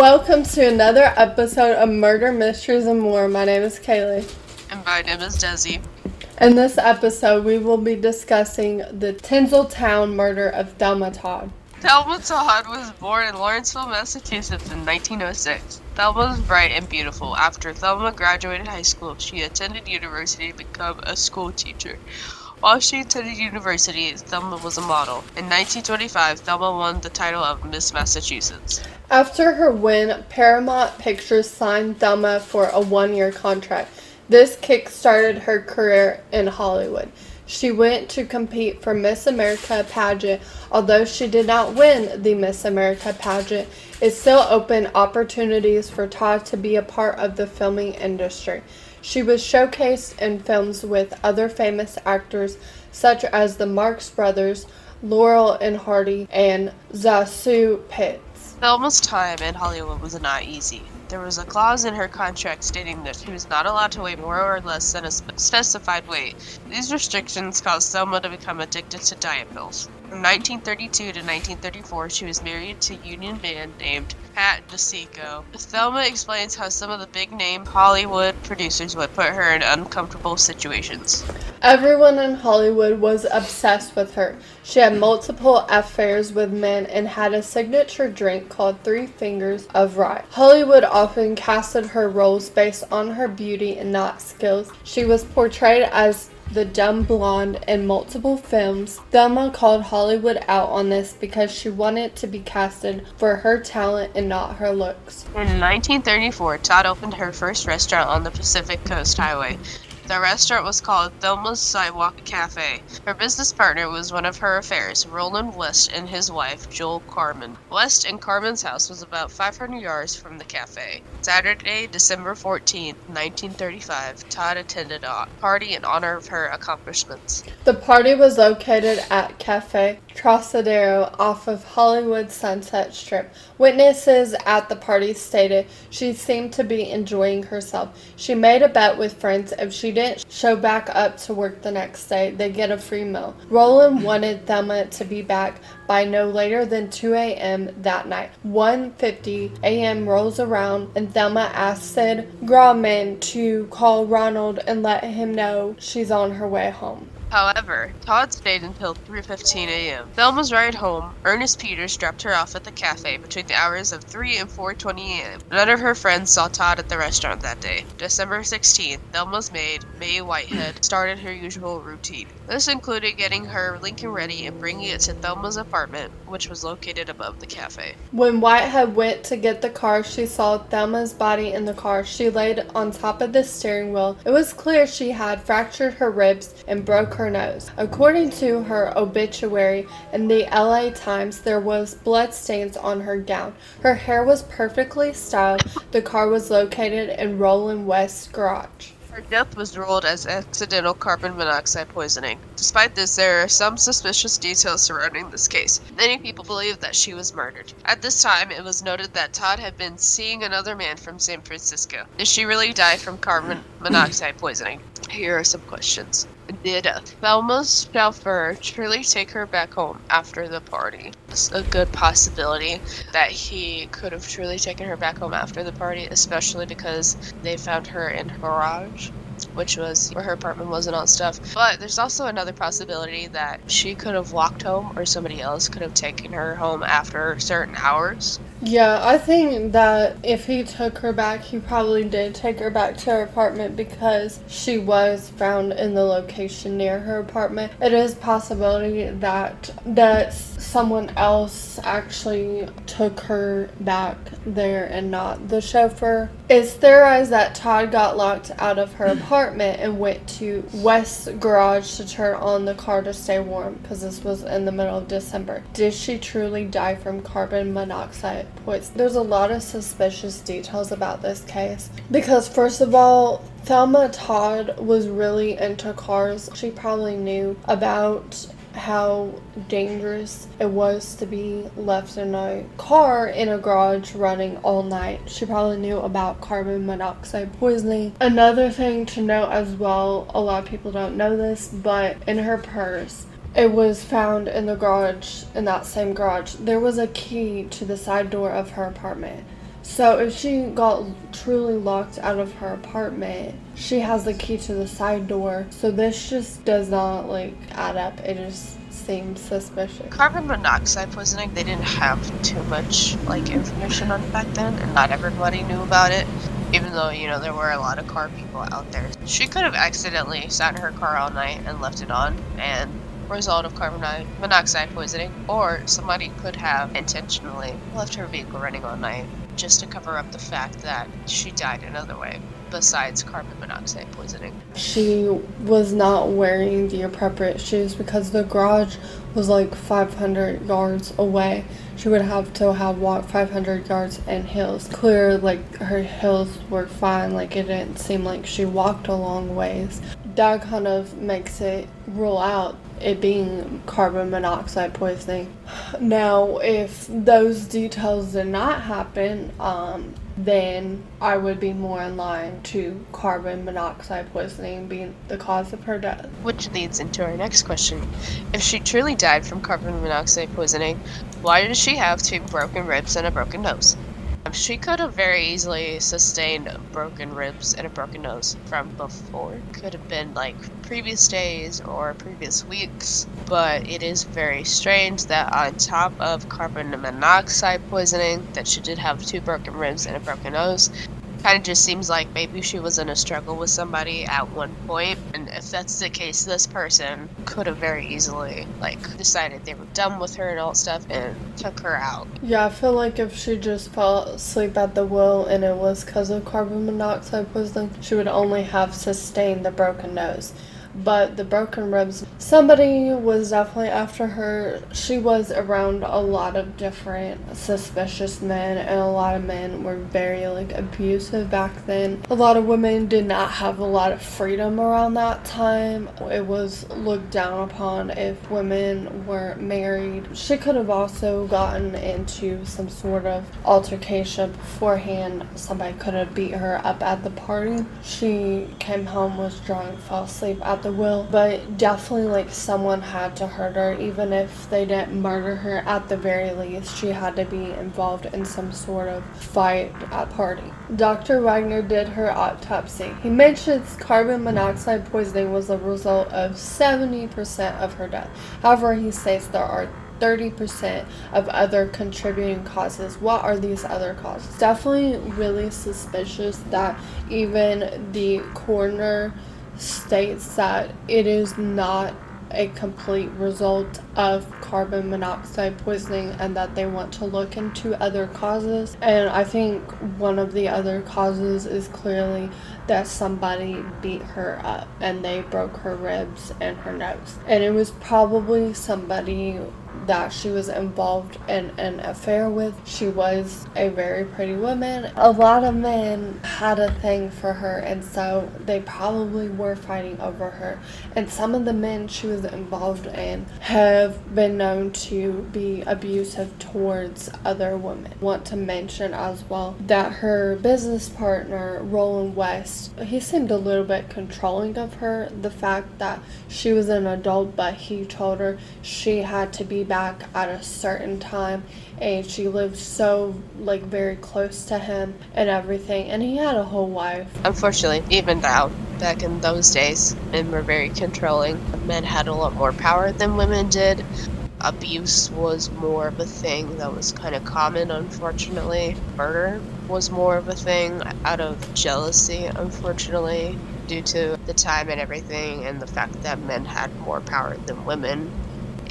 Welcome to another episode of Murder, Mysteries, and More. My name is Kaylee. And my name is Desi. In this episode, we will be discussing the Tinseltown murder of Thelma Todd. Thelma Todd was born in Lawrenceville, Massachusetts in 1906. Thelma was bright and beautiful. After Thelma graduated high school, she attended university to become a school teacher. While she attended university, Thelma was a model. In 1925, Thelma won the title of Miss Massachusetts. After her win, Paramount Pictures signed Thelma for a one year contract. This kick-started her career in Hollywood. She went to compete for Miss America pageant. Although she did not win the Miss America pageant, it still opened opportunities for Todd to be a part of the filming industry. She was showcased in films with other famous actors such as the Marx Brothers, Laurel and Hardy, and Zasu Pitts. Thelma's time in Hollywood was not easy. There was a clause in her contract stating that she was not allowed to weigh more or less than a specified weight. These restrictions caused Thelma to become addicted to diet pills. From 1932 to 1934, she was married to union man named Pat DiCicco. Thelma explains how some of the big name Hollywood producers would put her in uncomfortable situations. Everyone in Hollywood was obsessed with her. She had multiple affairs with men and had a signature drink called Three Fingers of Rye. Hollywood often casted her roles based on her beauty and not skills. She was portrayed as the dumb blonde in multiple films. Thelma called Hollywood out on this because she wanted to be casted for her talent and not her looks. In 1934, Todd opened her first restaurant on the Pacific Coast Highway. The restaurant was called Thelma's Sidewalk Cafe. Her business partner was one of her affairs, Roland West and his wife, Jewel Carmen. West and Carmen's house was about 500 yards from the cafe. Saturday, December 14, 1935, Todd attended a party in honor of her accomplishments. The party was located at Cafe Trocadero off of Hollywood Sunset Strip. Witnesses at the party stated she seemed to be enjoying herself. She made a bet with friends if she didn't show back up to work the next day, they'd get a free meal. Roland wanted Thelma to be back by no later than 2 a.m. that night. 1:50 a.m. rolls around and Thelma asks Sid Grauman to call Ronald and let him know she's on her way home. However, Todd stayed until 3.15 a.m. Thelma's ride home, Ernest Peters dropped her off at the cafe between the hours of 3 and 4.20 a.m. None of her friends saw Todd at the restaurant that day. December 16th, Thelma's maid, Mae Whitehead, started her usual routine. This included getting her Lincoln ready and bringing it to Thelma's apartment, which was located above the cafe. When Whitehead went to get the car, she saw Thelma's body in the car. She laid on top of the steering wheel. It was clear she had fractured her ribs and broke her nose. According to her obituary in the LA Times, there was blood stains on her gown. Her hair was perfectly styled. The car was located in Roland West's garage. Her death was ruled as accidental carbon monoxide poisoning. Despite this, there are some suspicious details surrounding this case. Many people believe that she was murdered. At this time, it was noted that Todd had been seeing another man from San Francisco. Did she really die from carbon monoxide poisoning? Here are some questions. Did Thelma's chauffeur truly take her back home after the party? It's a good possibility that he could have truly taken her back home after the party, especially because they found her in her garage which was where her apartment was and all stuff. But there's also another possibility that she could have walked home or somebody else could have taken her home after certain hours. Yeah, I think that if he took her back, he probably did take her back to her apartment because she was found in the location near her apartment. It is possibility that that someone else actually took her back there and not the chauffeur. It's theorized that Todd got locked out of her apartment and went to West's garage to turn on the car to stay warm because this was in the middle of December. Did she truly die from carbon monoxide poisoning? There's a lot of suspicious details about this case because, first of all, Thelma Todd was really into cars. She probably knew about how dangerous it was to be left in a car in a garage running all night. She probably knew about carbon monoxide poisoning. Another thing to note as well, a lot of people don't know this, but in her purse, it was found in the garage, in that same garage, there was a key to the side door of her apartment. So if she got truly locked out of her apartment, she has the key to the side door. So this just does not like add up. It just seems suspicious. Carbon monoxide poisoning, they didn't have too much like information on it back then, and not everybody knew about it. Even though, you know, there were a lot of car people out there. She could have accidentally sat in her car all night and left it on, and result of carbon monoxide poisoning, or somebody could have intentionally left her vehicle running all night just to cover up the fact that she died another way besides carbon monoxide poisoning. She was not wearing the appropriate shoes because the garage was like 500 yards away. She would have to have walked 500 yards in heels. Clear, like her heels were fine, like it didn't seem like she walked a long ways. That kind of makes it rule out it being carbon monoxide poisoning. Now, if those details did not happen, um, then I would be more in line to carbon monoxide poisoning being the cause of her death. Which leads into our next question. If she truly died from carbon monoxide poisoning, why does she have two broken ribs and a broken nose? She could have very easily sustained broken ribs and a broken nose from before. Could have been like previous days or previous weeks, but it is very strange that on top of carbon monoxide poisoning, that she did have two broken ribs and a broken nose, kind of just seems like maybe she was in a struggle with somebody at one point and if that's the case this person could have very easily like decided they were done with her and all that stuff and took her out. Yeah i feel like if she just fell asleep at the wheel and it was because of carbon monoxide poisoning she would only have sustained the broken nose but the broken ribs somebody was definitely after her. She was around a lot of different suspicious men and a lot of men were very like abusive back then. A lot of women did not have a lot of freedom around that time. It was looked down upon if women were married. She could have also gotten into some sort of altercation beforehand. Somebody could have beat her up at the party. She came home was drunk fell asleep at the will, but definitely like someone had to hurt her, even if they didn't murder her. At the very least, she had to be involved in some sort of fight at party. Dr. Wagner did her autopsy. He mentions carbon monoxide poisoning was the result of 70% of her death. However, he states there are 30% of other contributing causes. What are these other causes? Definitely really suspicious that even the coroner states that it is not a complete result of carbon monoxide poisoning and that they want to look into other causes. And I think one of the other causes is clearly that somebody beat her up and they broke her ribs and her nose. And it was probably somebody that she was involved in an affair with. She was a very pretty woman. A lot of men had a thing for her, and so they probably were fighting over her. And some of the men she was involved in have been known to be abusive towards other women. Want to mention as well that her business partner, Roland West, he seemed a little bit controlling of her. The fact that she was an adult, but he told her she had to be back at a certain time and she lived so like very close to him and everything and he had a whole wife. Unfortunately even now back in those days men were very controlling. Men had a lot more power than women did. Abuse was more of a thing that was kind of common unfortunately. Murder was more of a thing out of jealousy unfortunately due to the time and everything and the fact that men had more power than women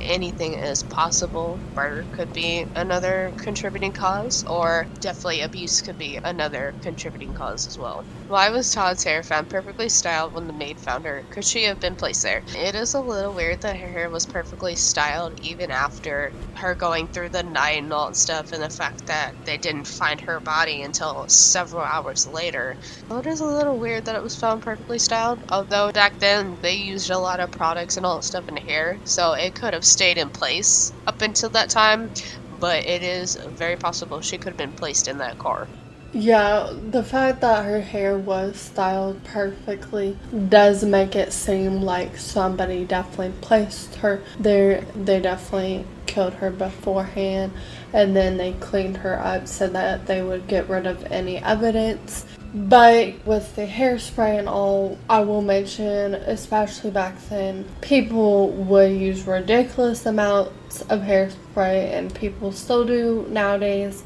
anything is possible. Murder could be another contributing cause, or definitely abuse could be another contributing cause as well. Why was Todd's hair found perfectly styled when the maid found her? Could she have been placed there? It is a little weird that her hair was perfectly styled even after her going through the night and all that stuff, and the fact that they didn't find her body until several hours later. Well, it is a little weird that it was found perfectly styled, although back then they used a lot of products and all that stuff in hair, so it could have stayed in place up until that time, but it is very possible she could have been placed in that car. Yeah, the fact that her hair was styled perfectly does make it seem like somebody definitely placed her there. They definitely killed her beforehand and then they cleaned her up so that they would get rid of any evidence. But with the hairspray and all, I will mention, especially back then, people would use ridiculous amounts of hairspray, and people still do nowadays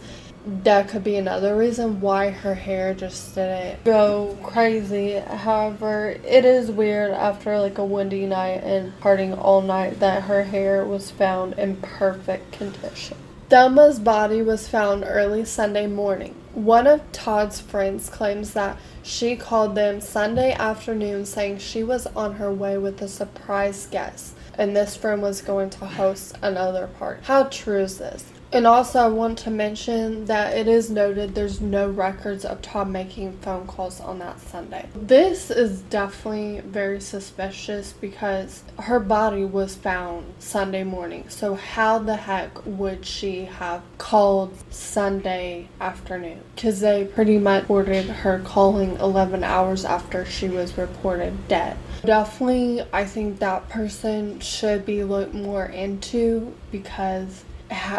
that could be another reason why her hair just didn't go crazy. However, it is weird after like a windy night and partying all night that her hair was found in perfect condition. Thelma's body was found early Sunday morning. One of Todd's friends claims that she called them Sunday afternoon saying she was on her way with a surprise guest and this friend was going to host another party. How true is this? And also, I want to mention that it is noted there's no records of Todd making phone calls on that Sunday. This is definitely very suspicious because her body was found Sunday morning. So, how the heck would she have called Sunday afternoon? Because they pretty much ordered her calling 11 hours after she was reported dead. Definitely, I think that person should be looked more into because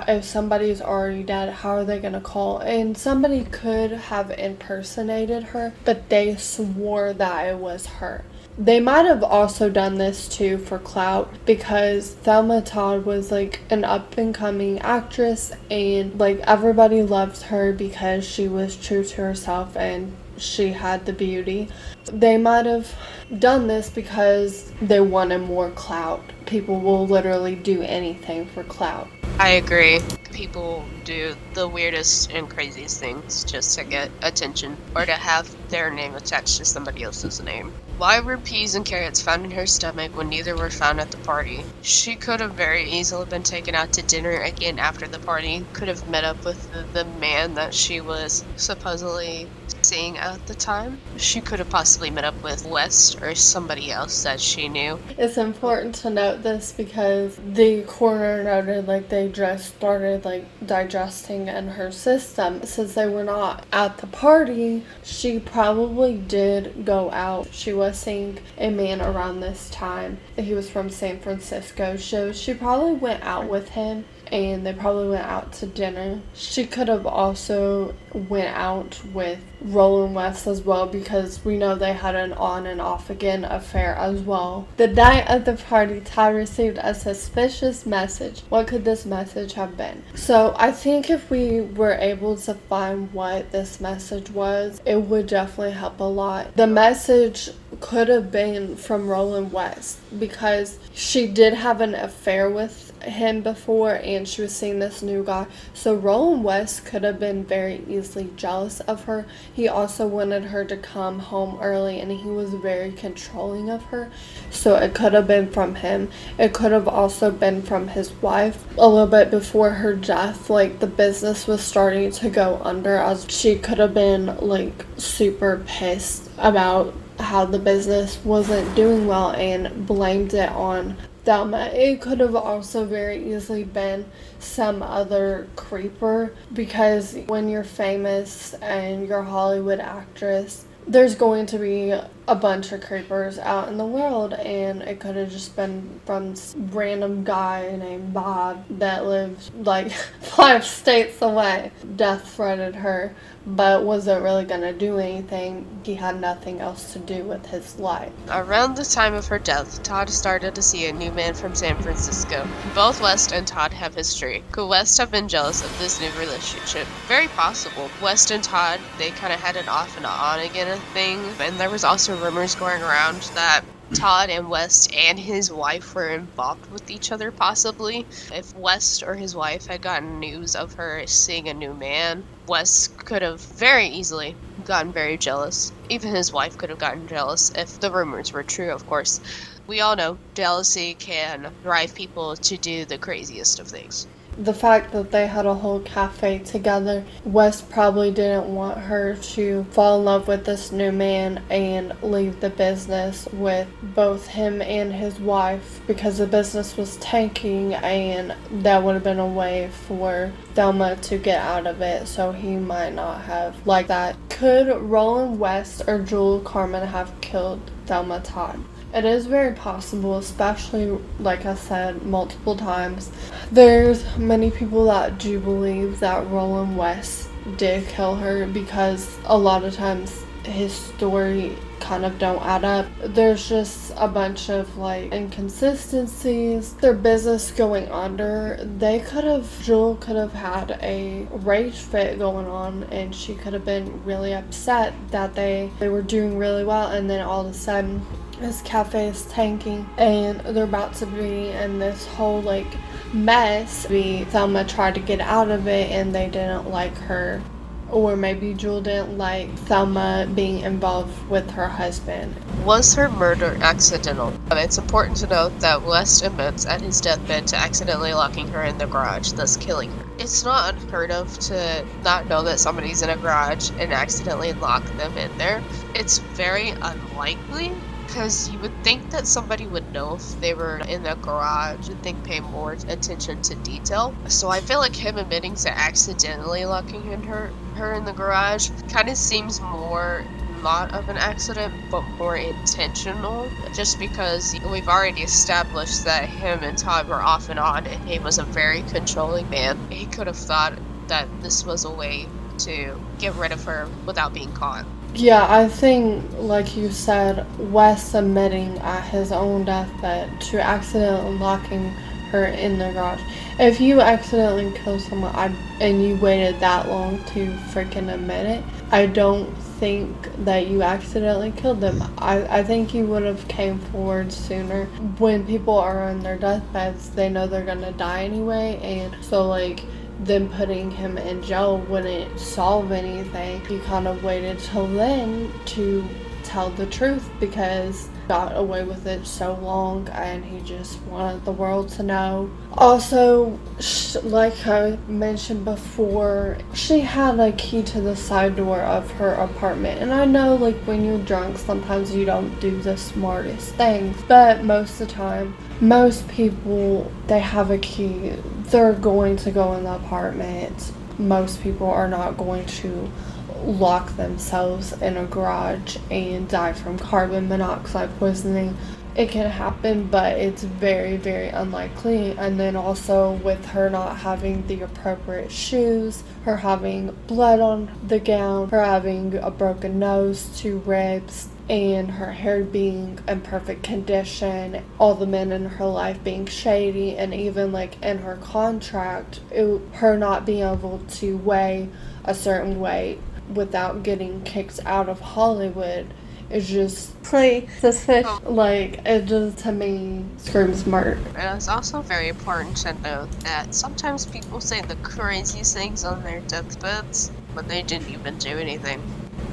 if somebody's already dead, how are they gonna call? And somebody could have impersonated her, but they swore that it was her. They might have also done this too for clout because Thelma Todd was like an up and coming actress and like everybody loved her because she was true to herself and she had the beauty. They might have done this because they wanted more clout. People will literally do anything for clout. I agree. People do the weirdest and craziest things just to get attention or to have their name attached to somebody else's name. Why were peas and carrots found in her stomach when neither were found at the party? She could have very easily been taken out to dinner again after the party, could have met up with the, the man that she was supposedly seeing at the time. She could have possibly met up with West or somebody else that she knew. It's important to note this because the coroner noted like they just started like digesting in her system. Since they were not at the party, she probably did go out. She was seeing a man around this time. He was from San Francisco, so she probably went out with him and they probably went out to dinner. She could have also went out with Roland West as well because we know they had an on and off again affair as well. The night of the party, Ty received a suspicious message. What could this message have been? So I think if we were able to find what this message was, it would definitely help a lot. The message could have been from Roland West because she did have an affair with him before and she was seeing this new guy. So Roland West could have been very easily jealous of her. He also wanted her to come home early and he was very controlling of her. So it could have been from him. It could have also been from his wife. A little bit before her death, like the business was starting to go under as she could have been like super pissed about how the business wasn't doing well and blamed it on It could have also very easily been some other creeper because when you're famous and you're a Hollywood actress, there's going to be a bunch of creepers out in the world, and it could have just been from random guy named Bob that lived like five states away. Death threatened her, but wasn't really gonna do anything. He had nothing else to do with his life. Around the time of her death, Todd started to see a new man from San Francisco. Both West and Todd have history. Could West have been jealous of this new relationship? Very possible. West and Todd, they kind of had an off and on again thing, and there was also rumors going around that Todd and West and his wife were involved with each other, possibly. If West or his wife had gotten news of her seeing a new man, West could have very easily gotten very jealous. Even his wife could have gotten jealous if the rumors were true, of course. We all know jealousy can drive people to do the craziest of things. The fact that they had a whole cafe together, West probably didn't want her to fall in love with this new man and leave the business with both him and his wife because the business was tanking and that would have been a way for Thelma to get out of it, so he might not have liked that. Could Roland West or Jewel Carmen have killed Thelma Todd? It is very possible, especially like I said multiple times. There's many people that do believe that Roland West did kill her because a lot of times his story kind of don't add up. There's just a bunch of like inconsistencies. Their business going under. They could have, Jewel could have had a rage fit going on and she could have been really upset that they, they were doing really well and then all of a sudden this cafe is tanking and they're about to be in this whole like mess. Maybe Thelma tried to get out of it and they didn't like her. Or maybe Jewel didn't like Thelma being involved with her husband. Was her murder accidental? It's important to note that West admits at his deathbed to accidentally locking her in the garage, thus killing her. It's not unheard of to not know that somebody's in a garage and accidentally lock them in there. It's very unlikely because you would think that somebody would know if they were in the garage and think pay more attention to detail. So I feel like him admitting to accidentally locking in her her in the garage kind of seems more not of an accident but more intentional just because we've already established that him and Todd were off and on and he was a very controlling man. He could have thought that this was a way to get rid of her without being caught. Yeah, I think, like you said, West admitting at his own deathbed to accidentally locking her in the garage. If you accidentally kill someone I, and you waited that long to freaking admit it, I don't think that you accidentally killed them. I, I think you would have came forward sooner. When people are on their deathbeds, they know they're gonna die anyway, and so like them putting him in jail wouldn't solve anything. He kind of waited till then to tell the truth because got away with it so long and he just wanted the world to know. Also, like I mentioned before, she had a key to the side door of her apartment. And I know, like, when you're drunk, sometimes you don't do the smartest things, but most of the time, most people, they have a key. They're going to go in the apartment. Most people are not going to lock themselves in a garage and die from carbon monoxide poisoning. It can happen, but it's very, very unlikely. And then also with her not having the appropriate shoes, her having blood on the gown, her having a broken nose, two ribs, and her hair being in perfect condition, all the men in her life being shady, and even like in her contract, it, her not being able to weigh a certain weight without getting kicked out of Hollywood is just pretty suspicious. Oh. Like, it just to me screams murder. It's also very important to note that sometimes people say the craziest things on their deathbeds, but they didn't even do anything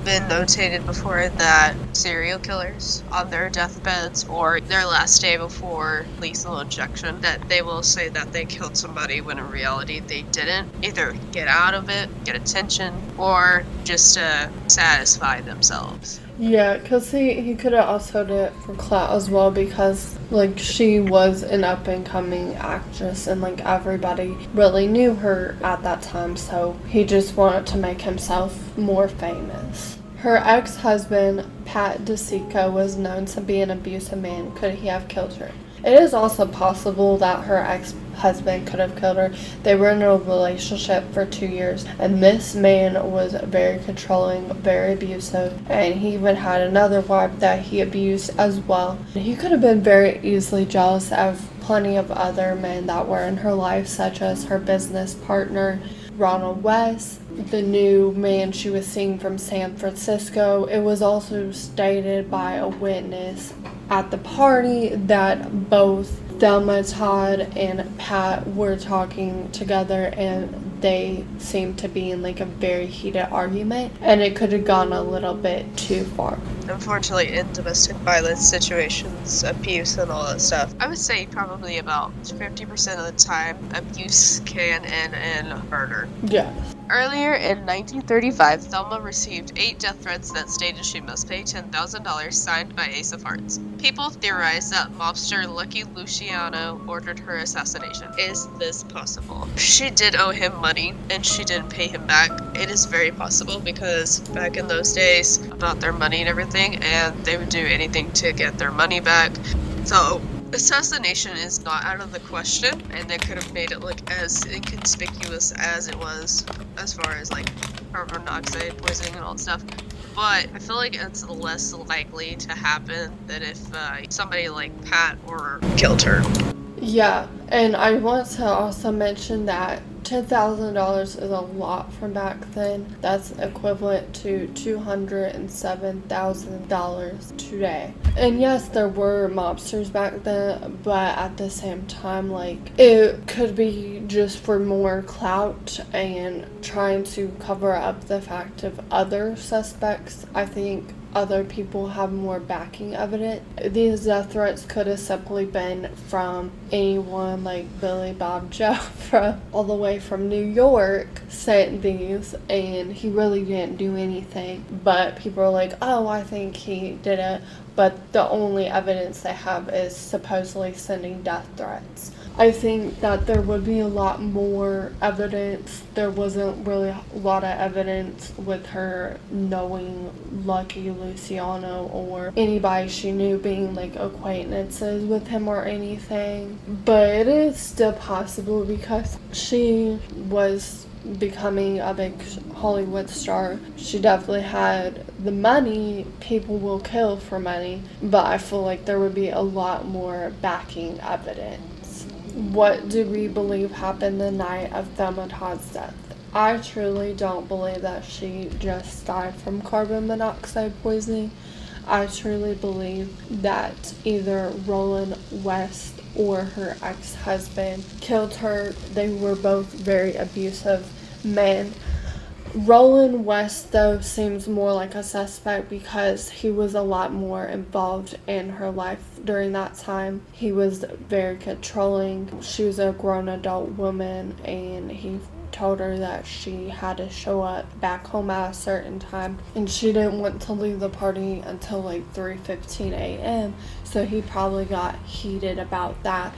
been notated before that serial killers on their deathbeds or their last day before lethal injection that they will say that they killed somebody when in reality they didn't either get out of it get attention or just to satisfy themselves yeah, because he, he could have also did it for clout as well because, like, she was an up and coming actress and, like, everybody really knew her at that time, so he just wanted to make himself more famous. Her ex husband, Pat DiCicco, was known to be an abusive man. Could he have killed her? It is also possible that her ex husband could have killed her. They were in a relationship for two years, and this man was very controlling, very abusive, and he even had another wife that he abused as well. He could have been very easily jealous of plenty of other men that were in her life, such as her business partner, Ronald West, the new man she was seeing from San Francisco. It was also stated by a witness at the party that both Thelma Todd and Pat were talking together and they seemed to be in like a very heated argument and it could have gone a little bit too far. Unfortunately, in domestic violence situations, abuse and all that stuff, I would say probably about 50% of the time, abuse can end in murder. Yes. Earlier in 1935, Thelma received eight death threats that stated she must pay $10,000 signed by Ace of Hearts. People theorize that mobster Lucky Luciano ordered her assassination. Is this possible? She did owe him money and she didn't pay him back. It is very possible because back in those days, about their money and everything, and they would do anything to get their money back. So assassination is not out of the question, and they could have made it look as inconspicuous as it was, as far as like carbon monoxide poisoning and all that stuff. But I feel like it's less likely to happen than if uh, somebody like Pat or killed her. Yeah, and I want to also mention that $10,000 is a lot from back then. That's equivalent to $207,000 today. And yes, there were mobsters back then, but at the same time, like, it could be just for more clout and trying to cover up the fact of other suspects. I think other people have more backing evidence. These death threats could have simply been from anyone like Billy Bob Joe from all the way from New York sent these and he really didn't do anything. But people are like, oh, I think he did it. But the only evidence they have is supposedly sending death threats. I think that there would be a lot more evidence. There wasn't really a lot of evidence with her knowing Lucky Luciano or anybody she knew being like acquaintances with him or anything. But it is still possible because she was becoming a big Hollywood star. She definitely had the money. People will kill for money, but I feel like there would be a lot more backing evidence. What do we believe happened the night of Thelma Todd's death? I truly don't believe that she just died from carbon monoxide poisoning. I truly believe that either Roland West or her ex husband killed her. They were both very abusive men. Roland West, though, seems more like a suspect because he was a lot more involved in her life during that time. He was very controlling. She was a grown adult woman, and he told her that she had to show up back home at a certain time and she didn't want to leave the party until like 3:15 a.m. so he probably got heated about that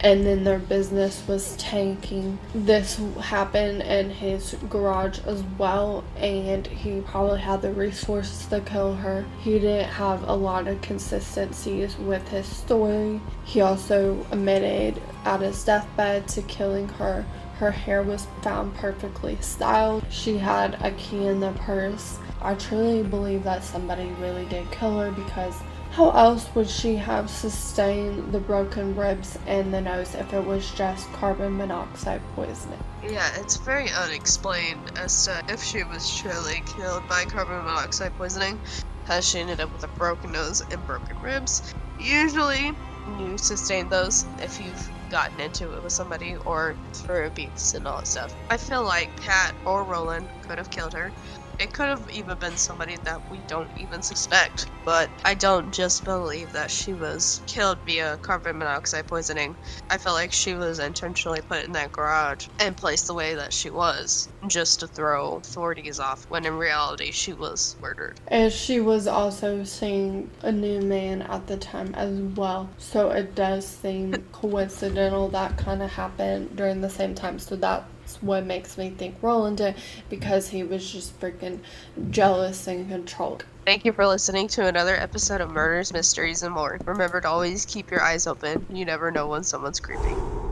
and then their business was tanking. This happened in his garage as well, and he probably had the resources to kill her. He didn't have a lot of consistencies with his story. He also admitted at his deathbed to killing her. Her hair was found perfectly styled. She had a key in the purse. I truly believe that somebody really did kill her because how else would she have sustained the broken ribs and the nose if it was just carbon monoxide poisoning? Yeah, it's very unexplained as to if she was truly killed by carbon monoxide poisoning, as she ended up with a broken nose and broken ribs. Usually, you sustain those if you've gotten into it with somebody or through abuse and all that stuff. I feel like Pat or Roland could have killed her. It could have even been somebody that we don't even suspect, but I don't just believe that she was killed via carbon monoxide poisoning. I feel like she was intentionally put in that garage and placed the way that she was just to throw authorities off when in reality she was murdered. And she was also seeing a new man at the time as well. So it does seem coincidental that kind of happened during the same time. So that what makes me think Roland did because he was just freaking jealous and controlled. Thank you for listening to another episode of Murders, Mysteries, and More. Remember to always keep your eyes open. You never know when someone's creeping.